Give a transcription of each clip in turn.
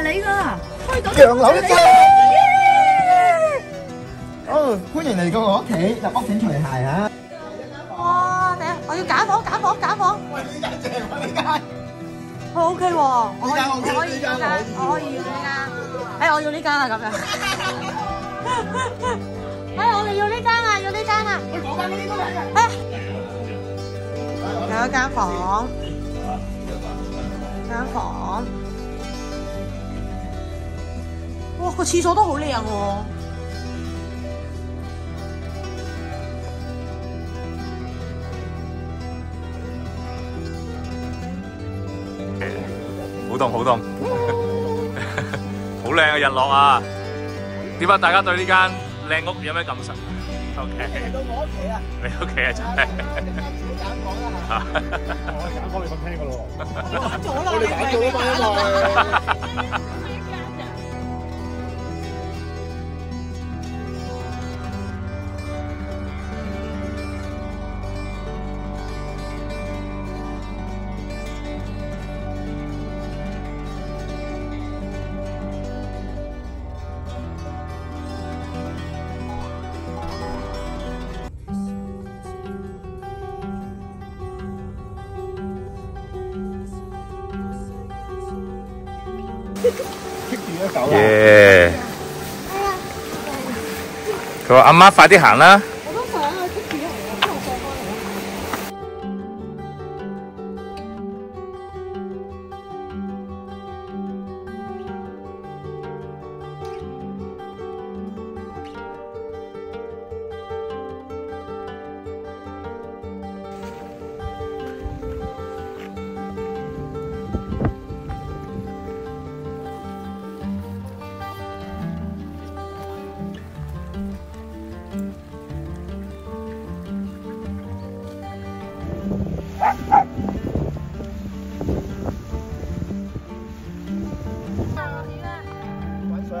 係你㗎，開到洋樓一間。哦，歡迎嚟到我屋企，入屋請除鞋啊！哇！你我要揀房揀房揀房。喂，呢間正喎，呢間。佢 OK 喎，我可以呢間 OK，我可以要呢間，我可以要呢間。誒，我要呢間啊咁樣。誒，我哋要呢間啊，要呢間啊。喂，嗰間呢都係嘅。有一間房，間房。哇！個廁所都好靚喎。好凍好凍，好靚嘅日落啊！點解大家對呢間靚屋有咩感受？O K，嚟到我屋企啊！你屋企啊真係。自己揀房啦嚇。我揀房你咁聽噶咯 揀咗啦，我哋揀咗啊嘛，因為。耶！佢话：阿妈快啲行啦！玩水 啊！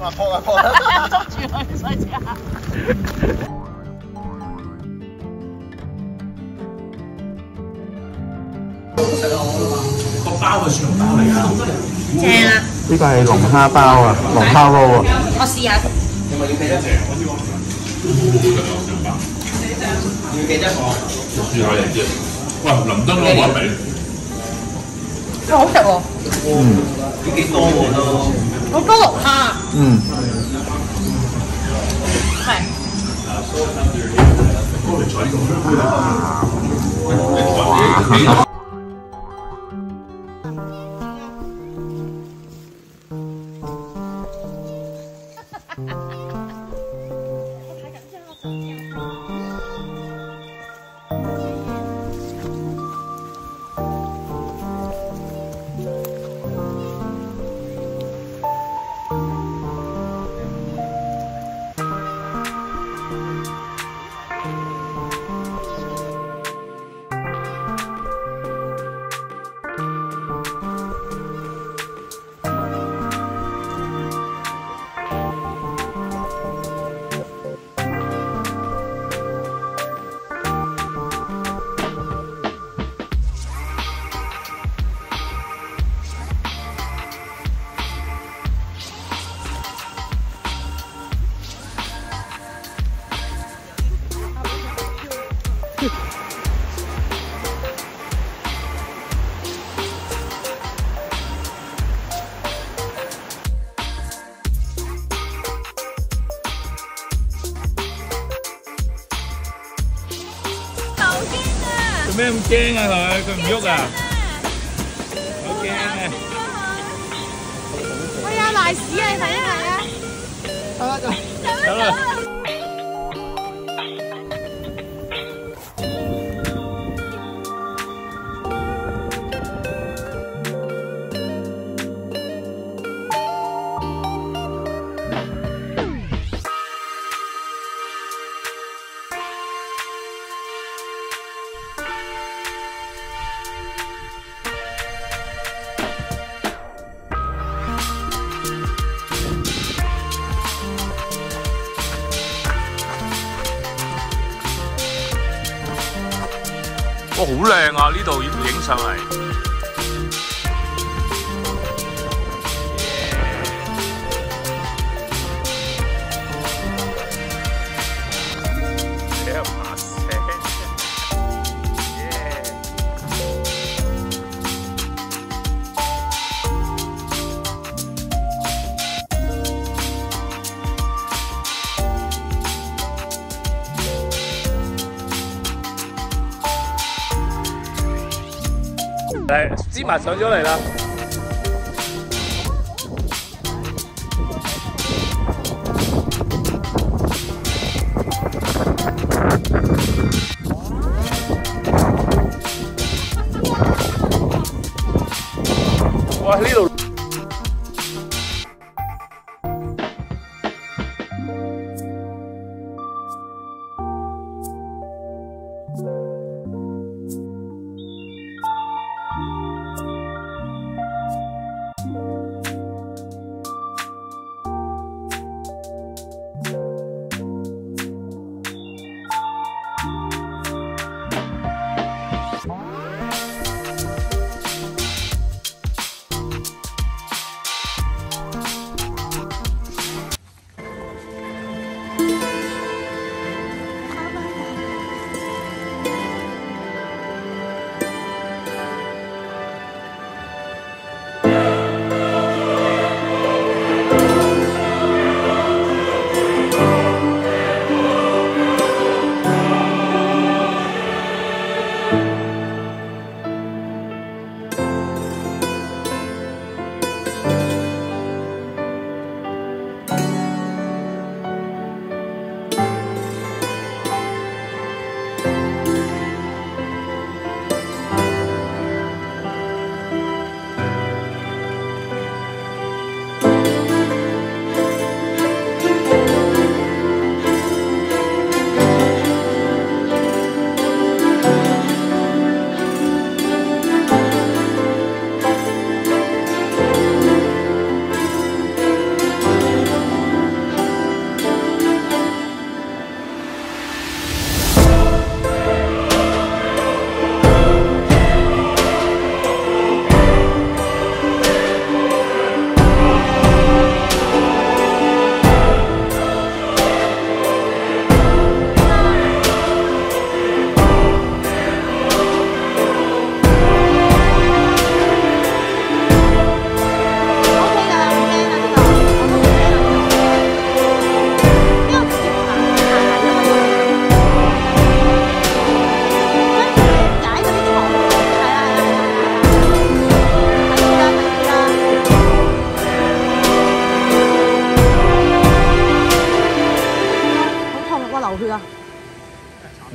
啊破啊破啊！捉住佢水之下。正啊！呢個係龍蝦包啊，龍蝦撈啊！我試下。喂，林登攞揾嚟，哇，好食喎！嗯好多龍蝦，嗯，係。做咁驚啊佢？佢唔喐啊？好驚啊！喂啊，賴屎啊！你睇一睇啊！得啦得啦。好靓啊！呢度影上嚟。嚟，芝麻上咗嚟啦！哇！呢度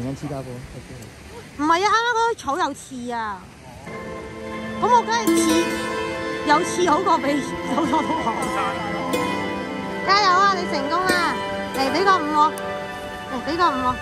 黐家伙，唔係啊，啱啱嗰啲草有刺啊，咁我梗係刺有刺好過俾有錯都好。加油啊！你成功啦！嚟俾個五我，嚟俾個五我。